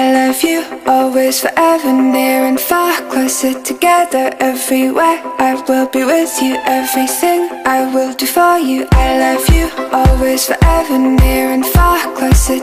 I love you always, forever, near and far, closer together everywhere. I will be with you, everything I will do for you. I love you always, forever, near and far, closer